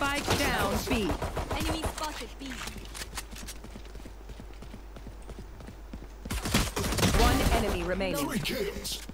Spike down B. Enemy spotted B. One enemy remaining. Three kills.